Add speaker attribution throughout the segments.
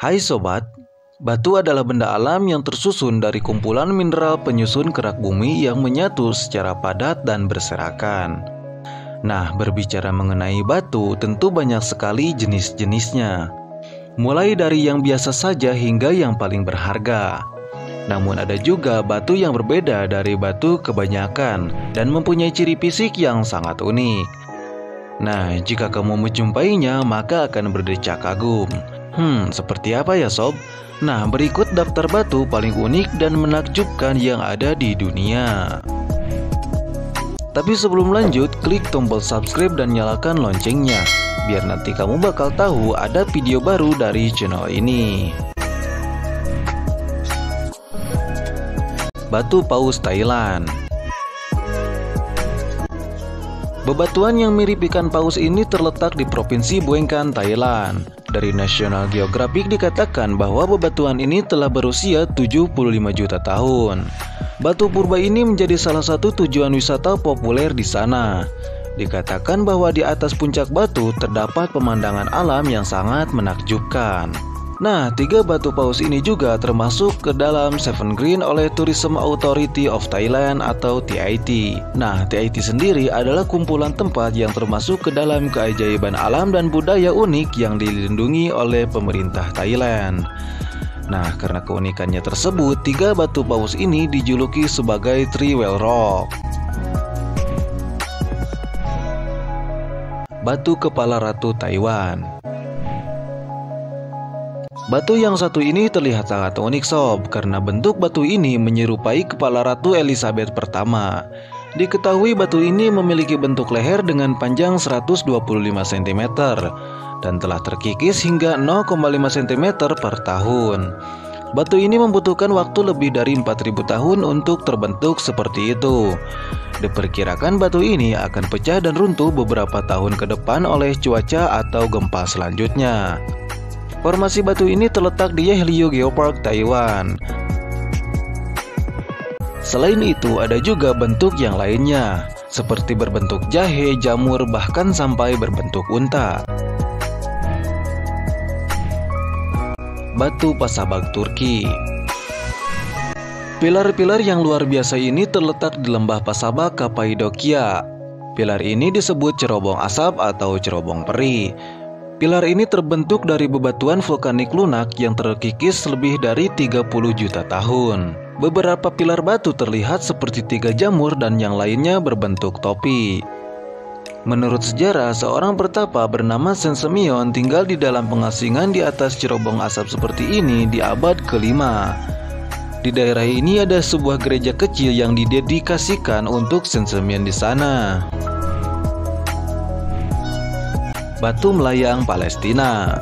Speaker 1: Hai sobat, batu adalah benda alam yang tersusun dari kumpulan mineral penyusun kerak bumi yang menyatu secara padat dan berserakan. Nah, berbicara mengenai batu, tentu banyak sekali jenis-jenisnya. Mulai dari yang biasa saja hingga yang paling berharga. Namun ada juga batu yang berbeda dari batu kebanyakan dan mempunyai ciri fisik yang sangat unik. Nah, jika kamu menjumpainya, maka akan berdecak kagum. Hmm, seperti apa ya sob? Nah, berikut daftar batu paling unik dan menakjubkan yang ada di dunia. Tapi sebelum lanjut, klik tombol subscribe dan nyalakan loncengnya, biar nanti kamu bakal tahu ada video baru dari channel ini. Batu Paus Thailand Bebatuan yang mirip ikan paus ini terletak di Provinsi Buengkan, Thailand. Dari National Geographic dikatakan bahwa bebatuan ini telah berusia 75 juta tahun. Batu purba ini menjadi salah satu tujuan wisata populer di sana. Dikatakan bahwa di atas puncak batu terdapat pemandangan alam yang sangat menakjubkan. Nah, tiga batu paus ini juga termasuk ke dalam Seven Green oleh Tourism Authority of Thailand atau TIT. Nah, TIT sendiri adalah kumpulan tempat yang termasuk ke dalam keajaiban alam dan budaya unik yang dilindungi oleh pemerintah Thailand. Nah, karena keunikannya tersebut, tiga batu paus ini dijuluki sebagai Three Well Rock. Batu Kepala Ratu Taiwan Batu yang satu ini terlihat sangat unik sob karena bentuk batu ini menyerupai kepala Ratu Elizabeth pertama. Diketahui batu ini memiliki bentuk leher dengan panjang 125 cm dan telah terkikis hingga 0,5 cm per tahun. Batu ini membutuhkan waktu lebih dari 4000 tahun untuk terbentuk seperti itu. Diperkirakan batu ini akan pecah dan runtuh beberapa tahun ke depan oleh cuaca atau gempa selanjutnya. Formasi batu ini terletak di Yehlio Geopark, Taiwan. Selain itu, ada juga bentuk yang lainnya, seperti berbentuk jahe, jamur, bahkan sampai berbentuk unta. Batu Pasabag Turki Pilar-pilar yang luar biasa ini terletak di lembah Pasabag, Kapadokia. Pilar ini disebut cerobong asap atau cerobong peri. Pilar ini terbentuk dari bebatuan vulkanik lunak yang terkikis lebih dari 30 juta tahun. Beberapa pilar batu terlihat seperti tiga jamur dan yang lainnya berbentuk topi. Menurut sejarah, seorang pertapa bernama Sensemion tinggal di dalam pengasingan di atas cerobong asap seperti ini di abad kelima. Di daerah ini ada sebuah gereja kecil yang didedikasikan untuk Sensemion di sana. Batu Melayang Palestina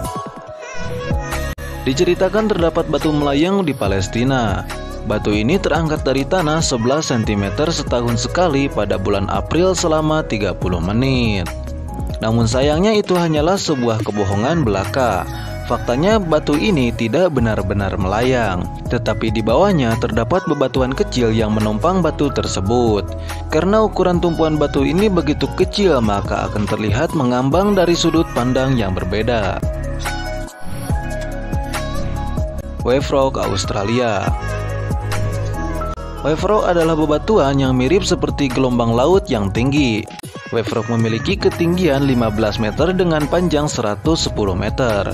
Speaker 1: Diceritakan terdapat batu melayang di Palestina. Batu ini terangkat dari tanah 11 cm setahun sekali pada bulan April selama 30 menit. Namun sayangnya itu hanyalah sebuah kebohongan belaka Faktanya batu ini tidak benar-benar melayang, tetapi di bawahnya terdapat bebatuan kecil yang menumpang batu tersebut. Karena ukuran tumpuan batu ini begitu kecil, maka akan terlihat mengambang dari sudut pandang yang berbeda. Wave Rock Australia Wave Rock adalah bebatuan yang mirip seperti gelombang laut yang tinggi. Wave Rock memiliki ketinggian 15 meter dengan panjang 110 meter.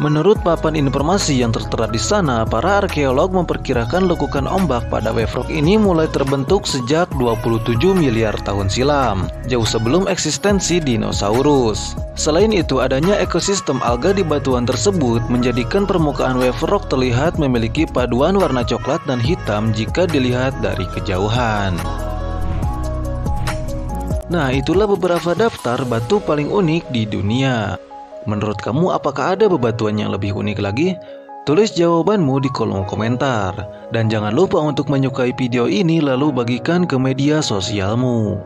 Speaker 1: Menurut papan informasi yang tertera di sana, para arkeolog memperkirakan lekukan ombak pada wave rock ini mulai terbentuk sejak 27 miliar tahun silam, jauh sebelum eksistensi dinosaurus. Selain itu, adanya ekosistem alga di batuan tersebut menjadikan permukaan wave rock terlihat memiliki paduan warna coklat dan hitam jika dilihat dari kejauhan. Nah, itulah beberapa daftar batu paling unik di dunia. Menurut kamu apakah ada bebatuan yang lebih unik lagi? Tulis jawabanmu di kolom komentar. Dan jangan lupa untuk menyukai video ini lalu bagikan ke media sosialmu.